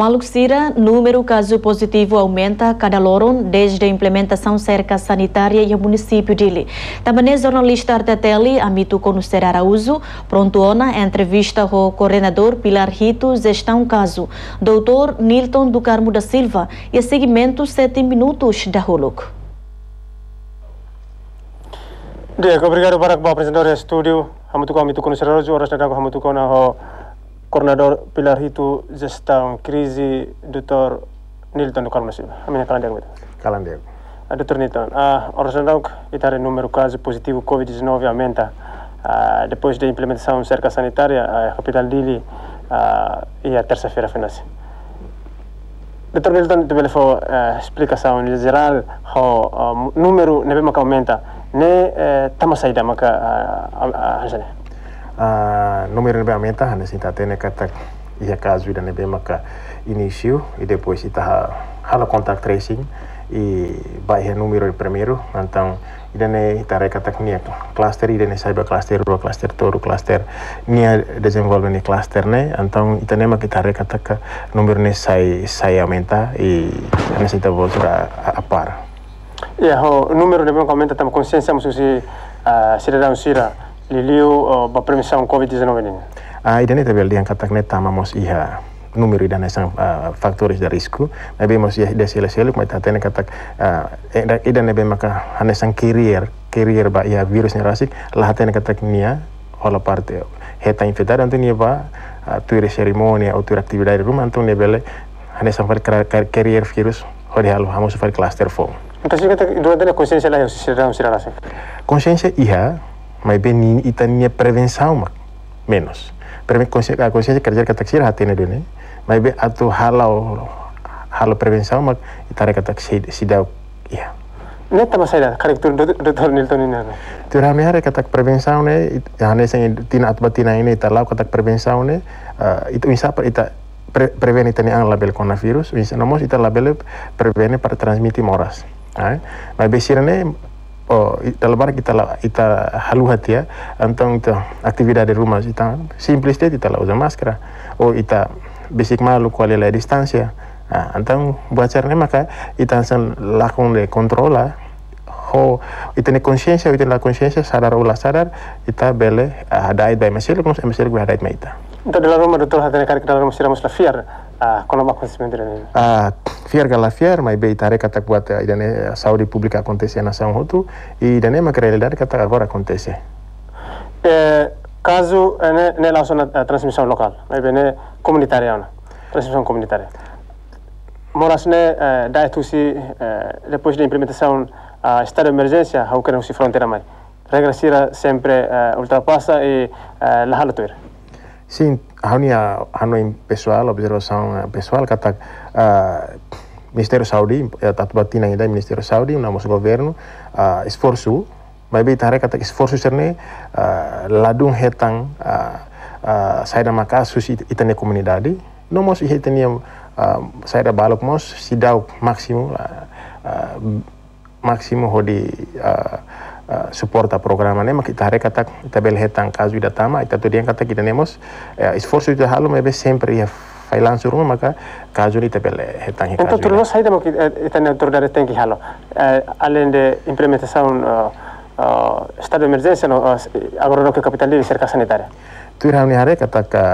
Maluxira, número caso positivo aumenta cada loron desde a implementação cerca sanitária e o município dele. Também jornalista Arteteli, Amito Conhecer Araújo, pronto ona entrevista com o coordenador Pilar Rito, gestão caso, doutor Nilton do Carmo da Silva, e a seguimento sete minutos da Holuk. Diego, obrigado para o apresentador do estúdio. Amito Conhecer Araújo, horas na Amito Conhecer Coordenador Pilar Hitu Gestão Crise, Dr. Nilton do Carmo Silva. A minha calandiago. Calandiago. Uh, Dr. Nilton, a uh, está o número de casos positivo Covid-19 aumenta uh, depois da implementação cerca sanitária, a capital Dili uh, e a terça-feira foi nasce. Dr. Nilton, tu for uh, explicação em geral, o uh, número nebe maka aumenta, ne uh, tama saída maka uh, uh, uh, número de aumenta hanya sinta tene kata ia caso ida nebe maka início e depois ita hala contact tracing e vai o número primeiro então ida ne ita reka tak nia cluster ida ne cyber cluster ro cluster toru cluster nia desenvolve ne cluster ne então ita ne maka ita reka tak número ne sai sai aumenta e hanya sinta volta a, a par Ya, o número de aumenta tam consciência mususi uh, cidadão sira liliu uh, ba permissão COVID-19 ini? Ah, ida neta bel diang katak neta mamos iha número ida nesang uh, faktores de risco nabe mos iha ida sila sila mai tatene katak uh, ida nebe maka hanesang carrier carrier ba iha virus ni rasik lah tene katak nia ola parte heta infectada antu nia ba uh, tuire ceremonia ou tuire atividade rumah antu nia bele hanesang carrier virus hodi halu hamos far cluster form. Então, se você tem consciência lá, se você não se Consciência iha mas bem ita nia prevenção mak menos consciência a consciência kerja kata sir hati ne done mas bem atu halau halau prevenção mak ita reka tak sidau iya Neta masalah karakter Dr. Nilton ini. Tu ramai hari kata prevenção ne, hanya sang tina atau batina ini ita lau kata prevenção ne, itu per ita pre, preveni tani ang label coronavirus, bisa nomos ita label preveni para transmiti moras. Mas besirane oh, dalam kita la, kita halu hati ya. Antang itu aktivitas di rumah kita simples dia kita usar masker. Oh kita basic malu kuali la distancia nah, antang buat caranya maka san lakukan de kontrol lah ho itu ne konsiensia itu la konsiensia sadar ulah sadar kita bele hadait by masih lu masih lu hadait maita Então, dalam rumah dokter hati nekar kita dalam masih la fiar ah kono ba acontecimento ini ah fiar gala fiar mai be itare kata buat idane saudi pública acontece na São Roto e idane ma realidade kata agora acontece. Eh caso ne ne la zona transmissão local mai bene comunitária ona transmissão comunitária moras ne eh, da tusi eh, depois da implementação a uh, estado de emergência how can se fronteira mai. Regressira sempre uh, ultrapassa e uh, la halatoire Sim, hanya hanu pessoal, observação pessoal kata uh, Ministério Saudi, tatu batina ida Ministério Saudi, namos governo, uh, esforço, bem tare kata esforço serne uh, ladung hetang uh, uh, saya da makasus itane komunidade, nomos ihetania uh, saya balok mos sidau maksimum uh, uh, maksimum hodi uh, uh, suporta programa mas kita hari kata kita bel hetang caso ida tama, kita tu dia kata kita nemos uh, esforço ida halu mas sempre ia fai langsung rumah maka caso ita bel hetang Então tu não sai da mo kita ne tur dari tenki halo, uh, além de implementação estado de emergência no agora no que capital de cerca sanitária. Tu irá hari kata ka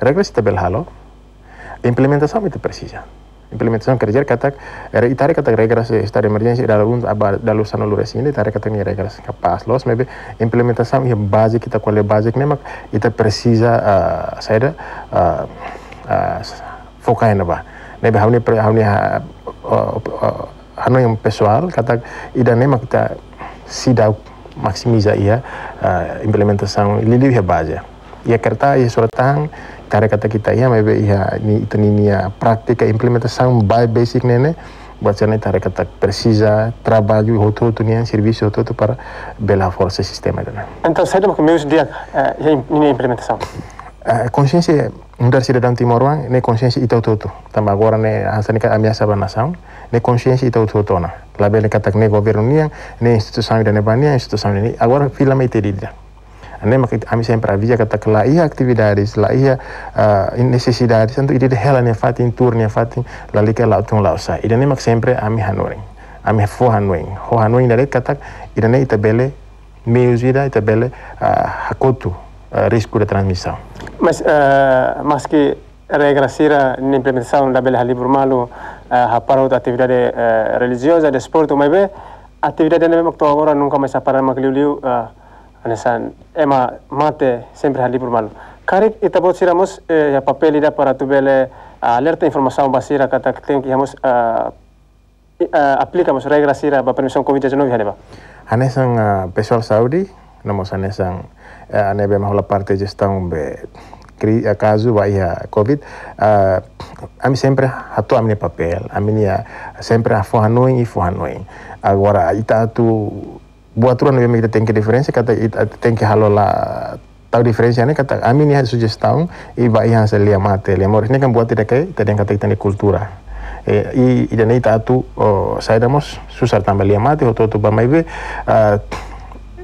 regras ita bel halo, implementação itu precisa. Implementação kerja kata era itare kata regras estado de emergência era algum dalu sano lu resinde itare kata ni regras capaz los maybe implementação é básica kita qual é né mas ita precisa uh, saída uh, uh, focar na ba maybe hauni hauni hanu yang pessoal kata ida né kita sida maximiza ia uh, implementação lili base ia kerta ia suratang. Cara kata kita ya maybe ya ni itu ni ya. Prática implementação by basic nene buat sana cara kata precisa trabalho outro outro ni serviço outro outro para bela força sistema dana então sai do que meus dia ya ni implementação consciência mudar cidadão timoruan ne consciência itu outro tambah agora ne hasani ka ameaça ba nação ne consciência itu outro na la bela kata ne governo ni ne instituição da ne bania instituição ni agora fila mai tedida ane mak ami sempre avisa kata kala ia atividades la ia uh, necessidades tanto ide hela ne fatin tour ne fatin la lika la tung la usa. Ide ne mak sempre ami hanoring ami fo hanoing ho hanoing dare kata ide ne itabele meios ida itabele uh, hakotu uh, risco de transmissão mas uh, mas que regra na implementação da bela livro malo uh, para outra atividade uh, religiosa de esporte mas bem atividade mak to agora nunca mais para mak liu anesan ema mate sempre livro malo Karik ita bot siramos eh, ya papel ida para tu bele alerta informação basira kata tem que hamos uh, uh, aplicamos regra sira ba permissão covid-19 haneba anesan uh, saúde namos anesan uh, anebe mahula parte gestão be a caso vai a covid ami sempre hatu amne papel ami sempre a fohanoi e fohanoi agora ita tu buat tuan memang kita tem que diferença kata tem que halo la tahu diferença ne kata ami ni sugestão e vai yang se lia mate lia mor ini kan buat tidak kai tadi kata kita kultura. E i i dane ita tu o saidamos susar tambah lia mate o toto ba mai ve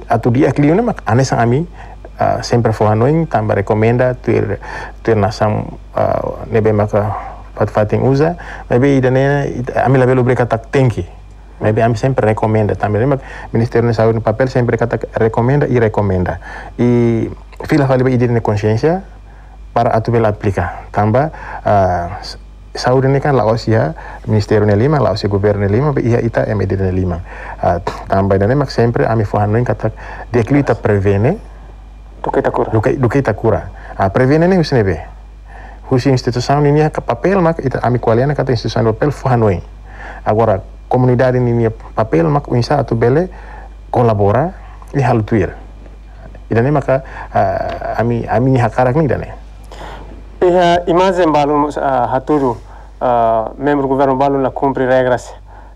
atu dia kliune mak ane sang ami uh, sempre fo anoing tambah recomenda tuir tuir nasam uh, nebe maka fat fating usa maybe idane ami la velo breka tak tenki Maybe ami sempre recomenda também. Lembra Ministério da Saúde no papel sempre kata recomenda e recomenda. E fila fala ba idine consciência para atubel aplicar. Tamba uh, saúde ini kan laos ya Ministério ne lima, laos ya governo lima, ia ita é medida ne lima. Uh, tamba dane mak sempre ami fohanoin kata dia kita prevene do que cura. Que do que cura. Uh, prevene ne usne be. Husi instituição ini ka papel mak ita ami kualiana kata instituição papel fohanoin. Agora comunidade ini papel mak unsa atu bele kolabora ni hal tuir. Idane maka uh, ami ami hakarak ni dane Iha imagem balu uh, haturu uh, membro governo balu la cumpre regras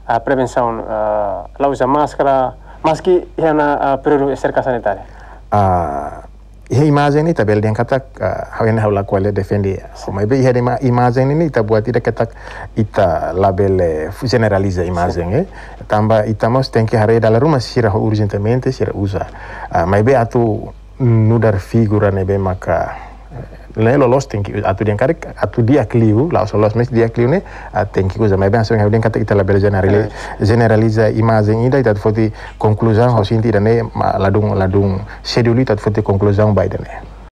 a prevenção uh, la usa máscara mas que é na uh, período cerca sanitária uh, tabel yang kata hawen haula kwale defendi mai be ihe ma imagem ni ta buat ida kata ita label generaliza imagem eh? Tamba itamos tem que hare dalam rumah sira urgentemente sira usa mai be atu nudar figura ne be maka le lolos tem que atu dia karek atu dia kliu la lolos mes dia kliu ne tem que usa mai be asong hawen kata ita label generaliza generaliza imagem ida ita foti conclusão ho sinti dane ladung ladung schedule ita foti conclusão by dane